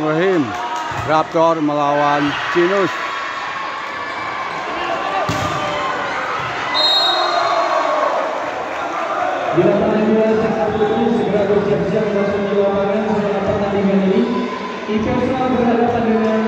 Rahim Raptor melawan Cinus tujuh segera bersiap-siap masuk lapangan. Setelah pertandingan ini. Berhadapan dengan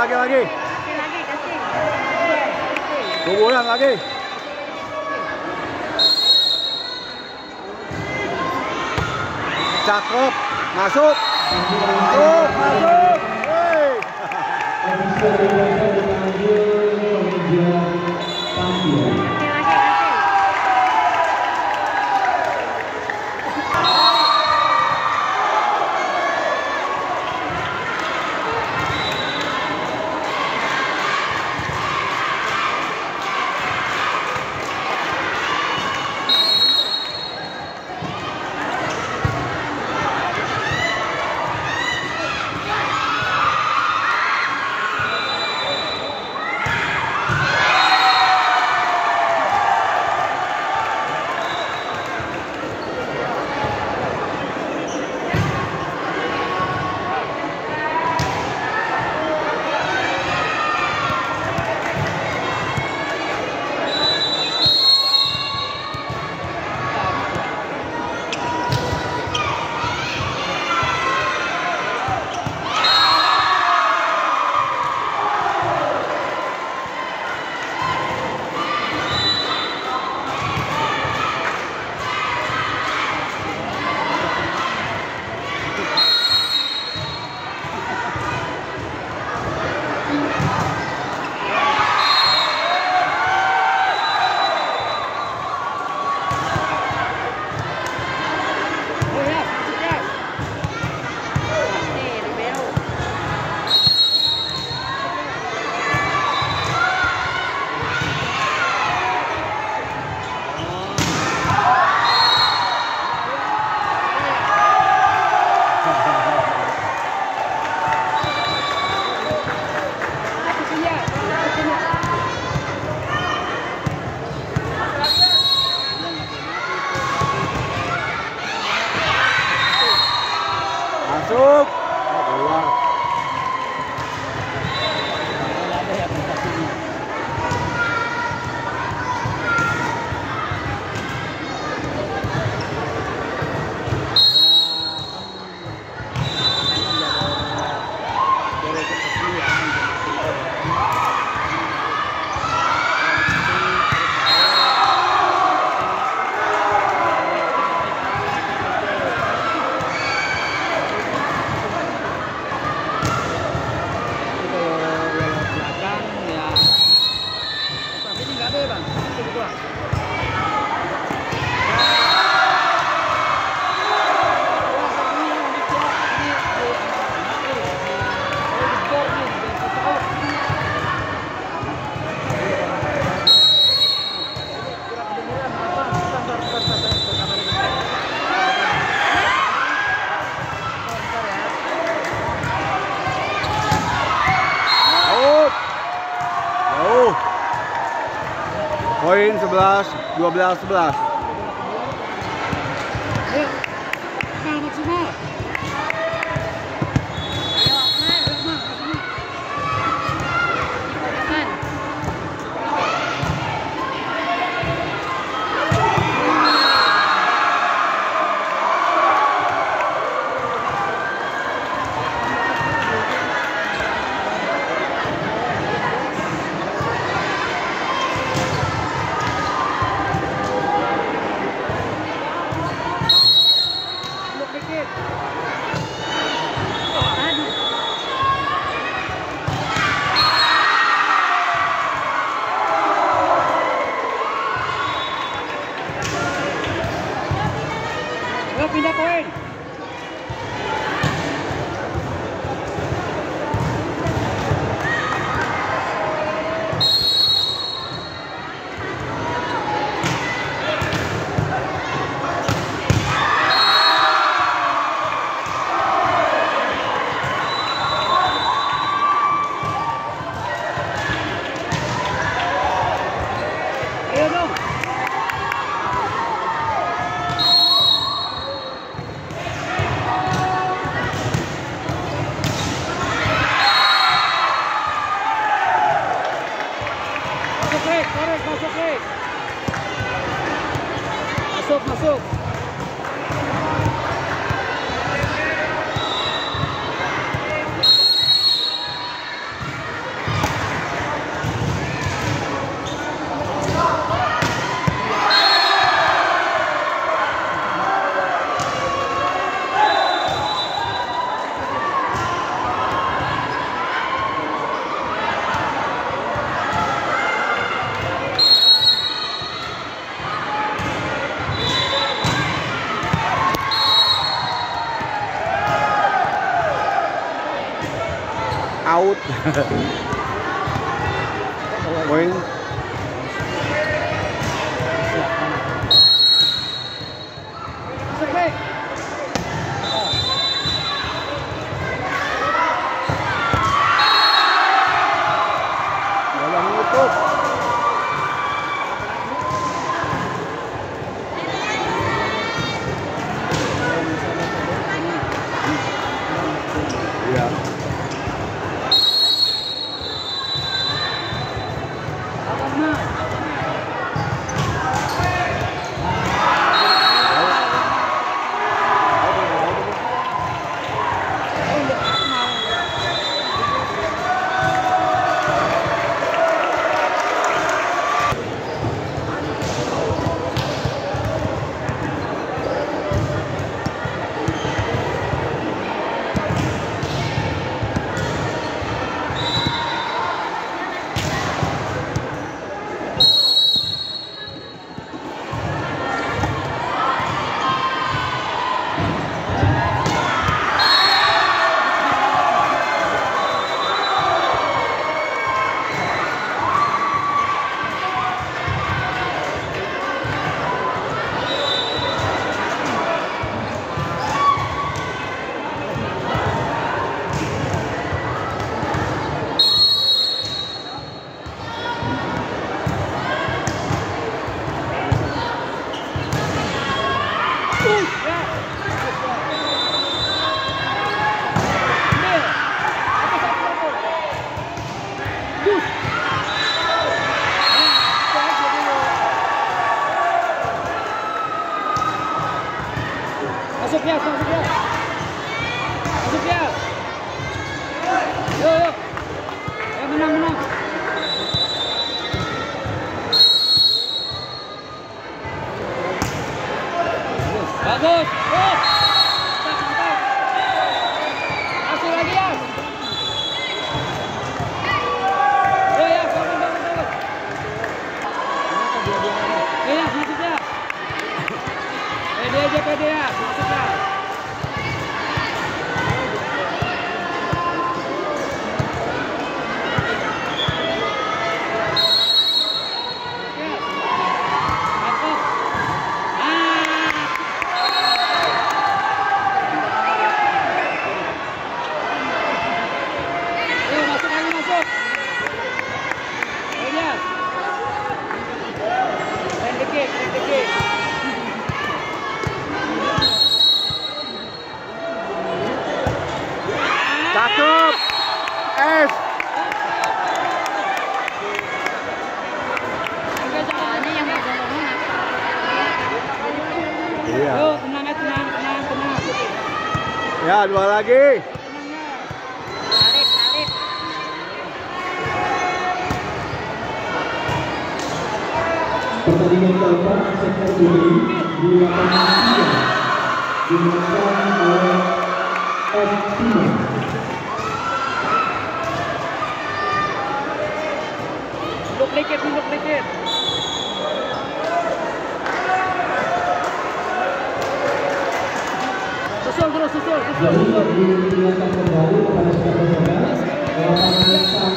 lagi lagi. Lagi lagi kuburan lagi. Cakep. Masuk. Masuk masuk. Wey. abraço, abraço. food はい。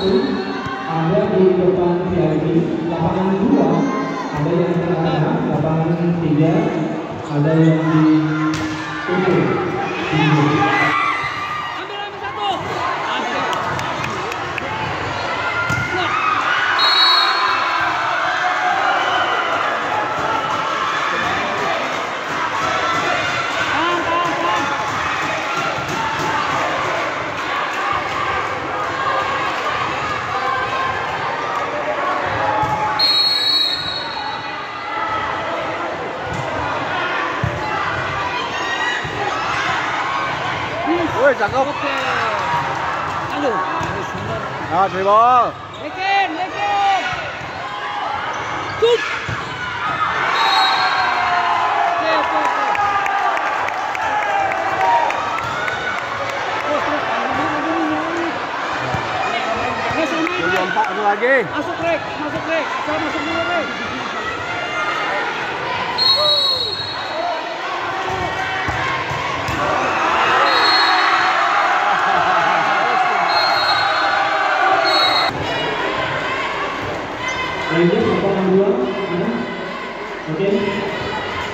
satu ada di depan VIP, lapangan dua ada yang di tengah, lapangan tiga ada yang di ujung.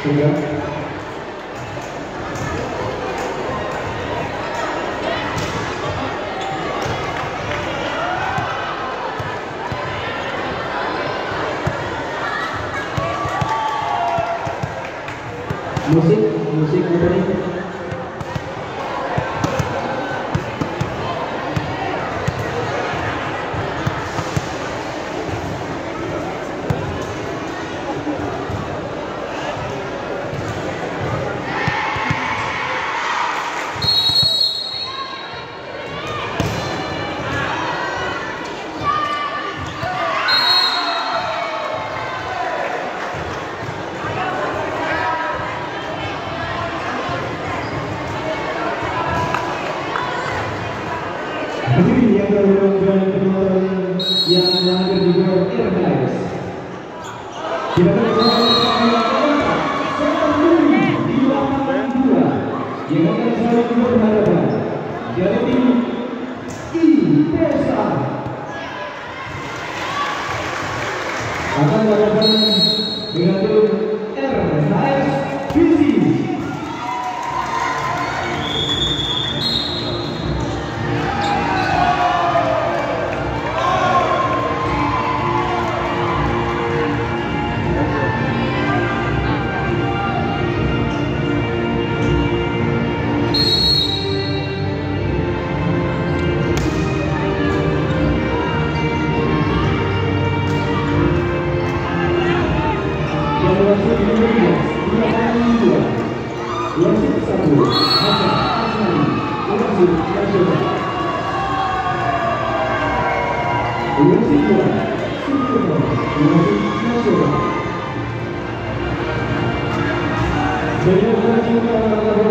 Grazie. Yeah, Thank you.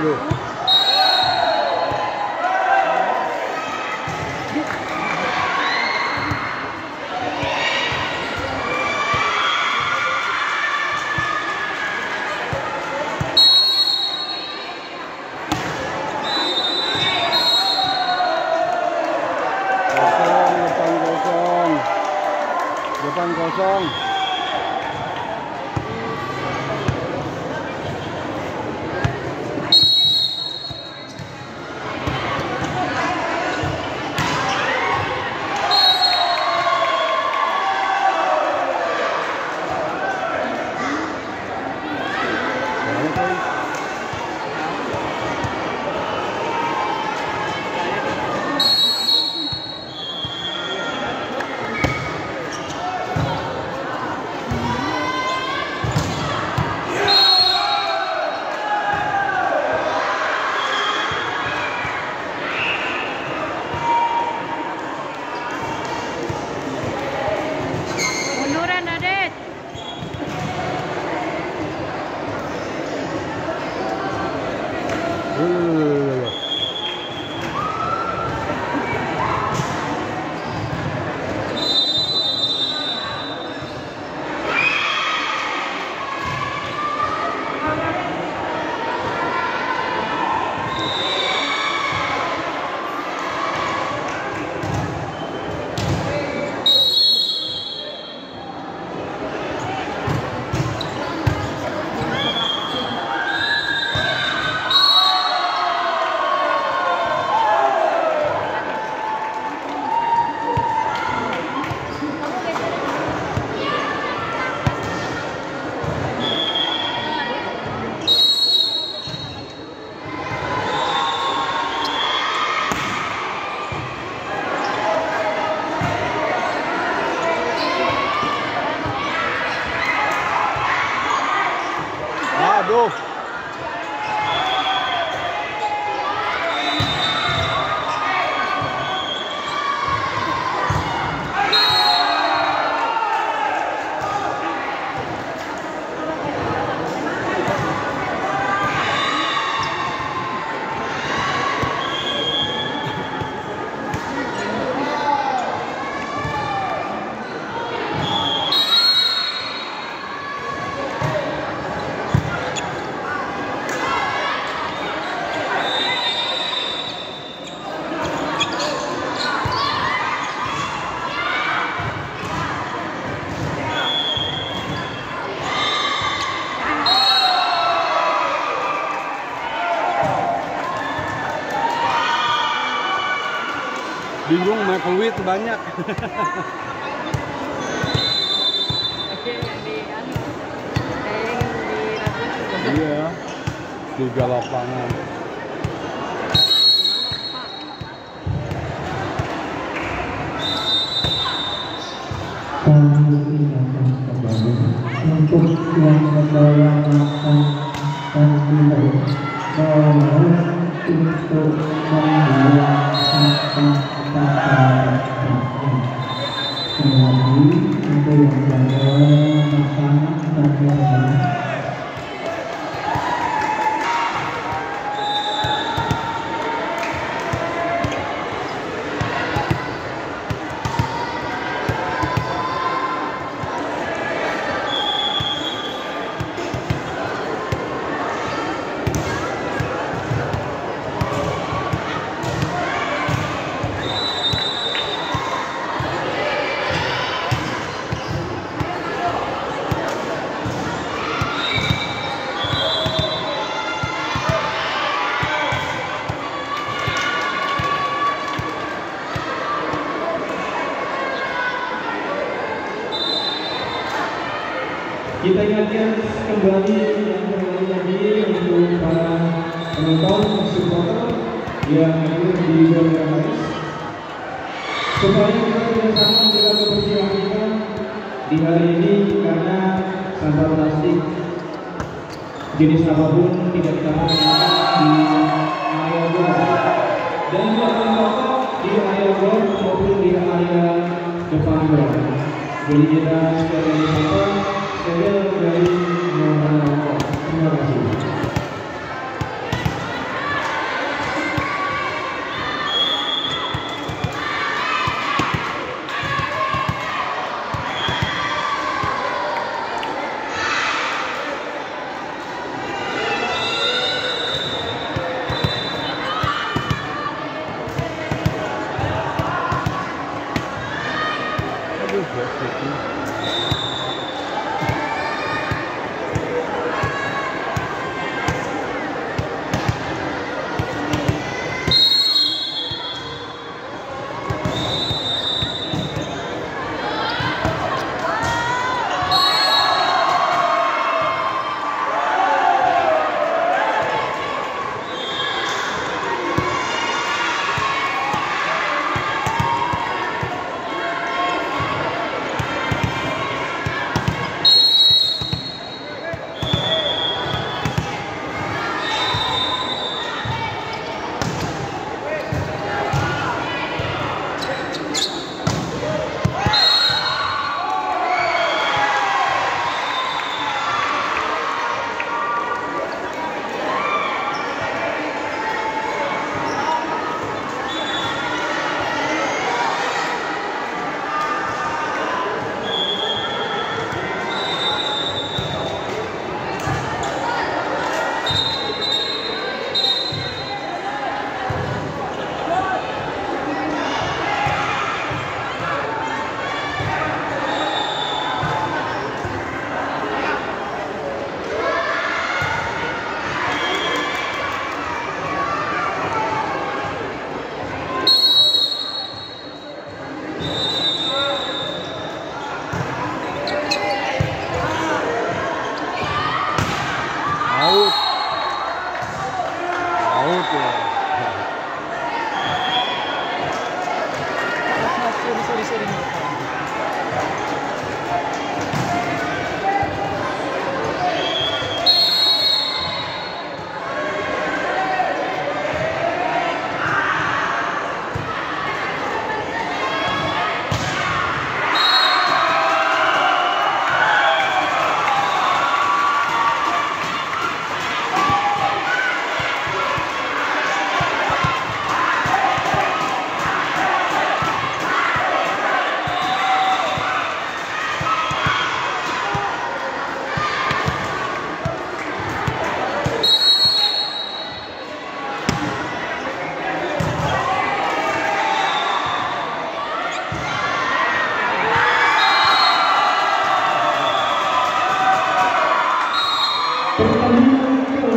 là. Di Natuna. iya. Tiga lapangan. kami ingatkan kembali untuk yang membawa kembali yang kembali untuk para penonton supporter yang hadir di Golden supaya kita bersama menjaga kebersihan kita di hari ini karena sampah plastik. Jenis apa pun tidak dapat di area gor. Dan juga merokok di area gor maupun di area depan gor. Jadi kita sekali lagi steril dari